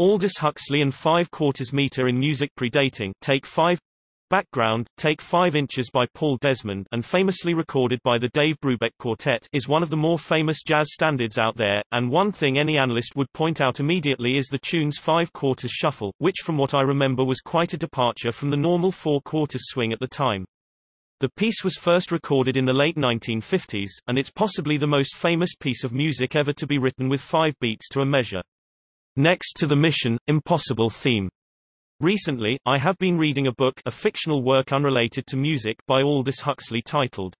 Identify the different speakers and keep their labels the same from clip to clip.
Speaker 1: Aldous Huxley and 5 quarters meter in music predating Take 5 Background, Take 5 Inches by Paul Desmond and famously recorded by the Dave Brubeck Quartet is one of the more famous jazz standards out there, and one thing any analyst would point out immediately is the tune's 5 quarters shuffle, which from what I remember was quite a departure from the normal 4 quarters swing at the time. The piece was first recorded in the late 1950s, and it's possibly the most famous piece of music ever to be written with five beats to a measure. Next to the Mission, Impossible theme. Recently, I have been reading a book a fictional work unrelated to music by Aldous Huxley titled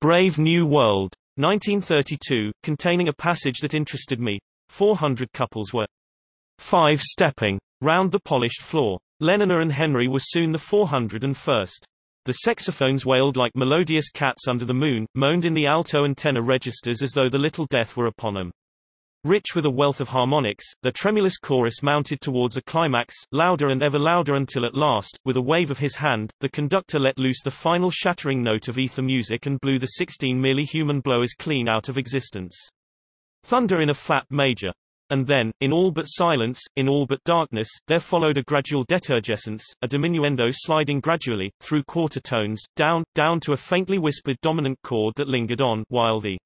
Speaker 1: Brave New World, 1932, containing a passage that interested me. 400 couples were five-stepping round the polished floor. Lenina and Henry were soon the 401st. The saxophones wailed like melodious cats under the moon, moaned in the alto and tenor registers as though the little death were upon them. Rich with a wealth of harmonics, the tremulous chorus mounted towards a climax, louder and ever louder until at last, with a wave of his hand, the conductor let loose the final shattering note of ether music and blew the sixteen merely human blowers clean out of existence. Thunder in a flat major. And then, in all but silence, in all but darkness, there followed a gradual detumescence, a diminuendo sliding gradually, through quarter tones, down, down to a faintly whispered dominant chord that lingered on, while the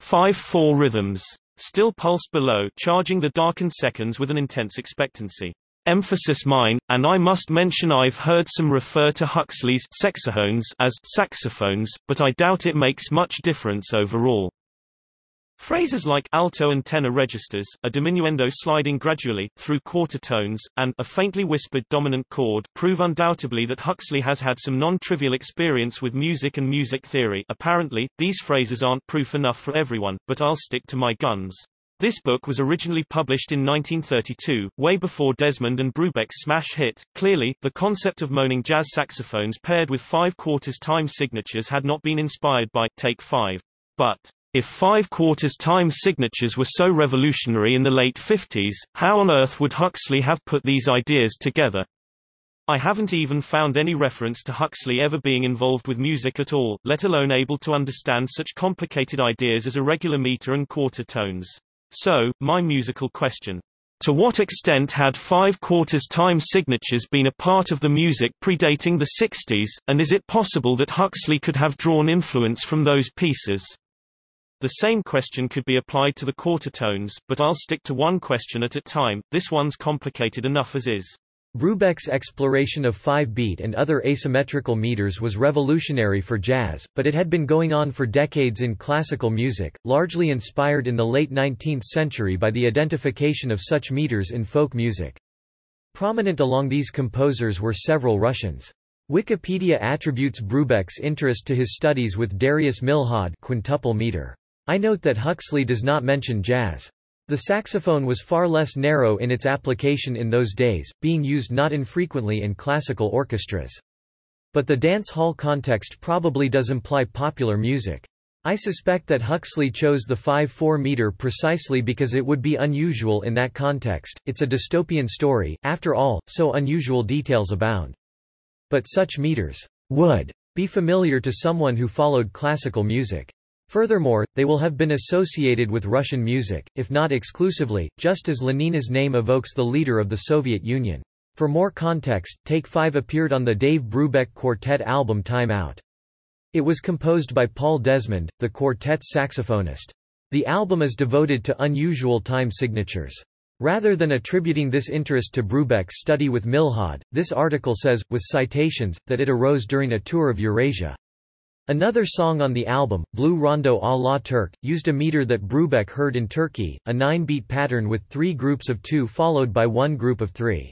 Speaker 1: 5-4 rhythms Still pulsed below, charging the darkened seconds with an intense expectancy. Emphasis mine, and I must mention I've heard some refer to Huxley's saxophones as sexophones, but I doubt it makes much difference overall. Phrases like alto and tenor registers, a diminuendo sliding gradually, through quarter tones, and a faintly whispered dominant chord prove undoubtedly that Huxley has had some non-trivial experience with music and music theory apparently, these phrases aren't proof enough for everyone, but I'll stick to my guns. This book was originally published in 1932, way before Desmond and Brubeck's smash hit. Clearly, the concept of moaning jazz saxophones paired with five quarters time signatures had not been inspired by Take 5. But if five-quarters time signatures were so revolutionary in the late 50s, how on earth would Huxley have put these ideas together? I haven't even found any reference to Huxley ever being involved with music at all, let alone able to understand such complicated ideas as irregular meter and quarter tones. So, my musical question. To what extent had five-quarters time signatures been a part of the music predating the 60s, and is it possible that Huxley could have drawn influence from those pieces? The same question could be applied to the quarter tones, but I'll stick to one question at a time, this one's complicated enough as is.
Speaker 2: Brubeck's exploration of 5-beat and other asymmetrical meters was revolutionary for jazz, but it had been going on for decades in classical music, largely inspired in the late 19th century by the identification of such meters in folk music. Prominent along these composers were several Russians. Wikipedia attributes Brubeck's interest to his studies with Darius Milhaud quintuple meter. I note that Huxley does not mention jazz. The saxophone was far less narrow in its application in those days, being used not infrequently in classical orchestras. But the dance hall context probably does imply popular music. I suspect that Huxley chose the 5-4 meter precisely because it would be unusual in that context, it's a dystopian story, after all, so unusual details abound. But such meters would be familiar to someone who followed classical music. Furthermore, they will have been associated with Russian music, if not exclusively, just as Lenina's name evokes the leader of the Soviet Union. For more context, Take 5 appeared on the Dave Brubeck Quartet album Time Out. It was composed by Paul Desmond, the quartet's saxophonist. The album is devoted to unusual time signatures. Rather than attributing this interest to Brubeck's study with Milhaud, this article says, with citations, that it arose during a tour of Eurasia. Another song on the album, Blue Rondo à la Turk, used a meter that Brubeck heard in Turkey, a nine-beat pattern with three groups of two followed by one group of three.